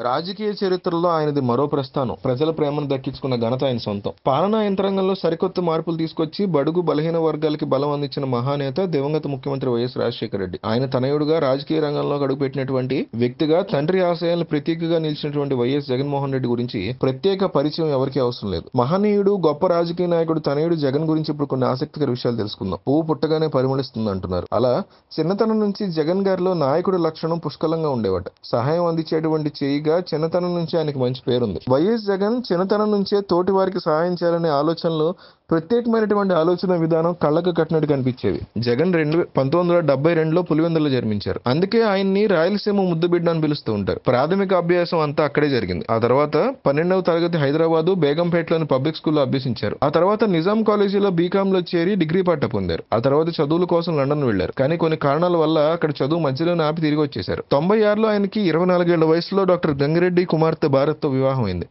రాజకీయ చరిత్రలో ఆయనది మరో ప్రస్థానం. ప్రజల ప్రేమను దక్కించుకున్న ఘనత ఆయన సొంతం. పాలనా యంత్రాంగంలో సరికొత్త మార్పులు తీసుకొచ్చి బడుగు బలహీన వర్గాలకి బలం అందించిన మహానేత దివంగత ముఖ్యమంత్రి వైఎస్ రాజశేఖర రెడ్డి. ఆయన తనయుడుగా రాజకీయ రంగంలో అడుగుపెట్టినటువంటి వ్యక్తిగా తండ్రి ఆశయాలను ప్రతీకగా నిలిచినటువంటి వైఎస్ జగన్మోహన్ రెడ్డి గురించి ప్రత్యేక పరిచయం ఎవరికీ అవసరం లేదు. మహనీయుడు గొప్ప రాజకీయ నాయకుడు తనయుడు జగన్ గురించి ఇప్పుడు కొన్ని ఆసక్తికర విషయాలు తెలుసుకుందాం. పువ్వు పుట్టగానే పరిమళిస్తుంది అంటున్నారు అలా చిన్నతనం నుంచి జగన్ గారిలో నాయకుడి లక్షణం పుష్కలంగా ఉండేవాట. సహాయం అందించేటువంటి చేయిగా చిన్నతనం నుంచి ఆయనకి మంచి పేరుంది. వైఎస్ జగన్ చిన్నతనం నుంచే తోటి వారికి సహాయం చేయాలనే ఆలోచనలో ప్రత్యేకమైనటువంటి ఆలోచన విధానం కళ్ళకు కట్టినట్టు కనిపించేవి జగన్ రెండు పంతొమ్మిది వందల డెబ్బై రెండులో పులివెందులో జన్మించారు. అందుకే ఆయన్ని రాయలసీమ ముద్దుబిడ్డ అని పిలుస్తూ ఉంటారు. ప్రాథమిక అభ్యాసం అంతా అక్కడే జరిగింది. ఆ తర్వాత పన్నెండవ తరగతి హైదరాబాదు బేగంపేటలోని పబ్లిక్ స్కూల్లో అభ్యసించారు. ఆ తర్వాత నిజాం కాలేజీలో బీకామ్లో చేరి డిగ్రీ పట్ట పొందారు. ఆ తర్వాత చదువుల కోసం లండన్ వెళ్ళారు కానీ కొన్ని కారణాల వల్ల అక్కడ చదువు మధ్యలోనే ఆపి తిరిగి వచ్చేశారు. తొంభై ఆరులో ఆయనకి ఇరవై నాలుగేళ్ళ వయసులో డాక్టర్ గంగిరెడ్డి కుమార్తె భారత్తో వివాహం అయింది.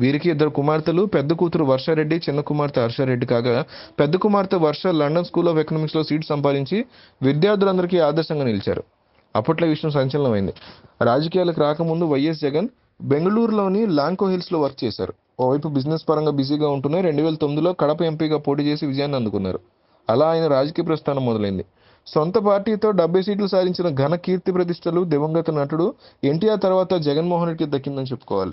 వీరికి ఇద్దరు కుమార్తెలు పెద్ద కూతురు వర్షారెడ్డి చిన్న కుమార్తె హర్షారెడ్డి కాగా పెద్ద కుమార్తె వర్ష లండన్ స్కూల్ ఆఫ్ ఎకనామిక్స్లో సీట్ సంపాదించి విద్యార్థులందరికీ ఆదర్శంగా నిలిచారు. అప్పట్లో విషయం సంచలనమైంది. రాజకీయాలకు రాకముందు వైఎస్ జగన్ బెంగళూరులోని లాంకో హిల్స్లో వర్క్ చేశారు. ఓవైపు బిజినెస్ పరంగా బిజీగా ఉంటూనే రెండు వేల తొమ్మిదిలో కడప ఎంపీగా పోటీ చేసి విజయాన్ని అందుకున్నారు. అలా ఆయన రాజకీయ ప్రస్థానం మొదలైంది. సొంత పార్టీతో డెబ్బై సీట్లు సాధించిన ఘన కీర్తి ప్రతిష్టలు దివంగత నటుడు ఎన్టీఆర్ తర్వాత జగన్మోహన్ రెడ్డికి దక్కిందని చెప్పుకోవాలి.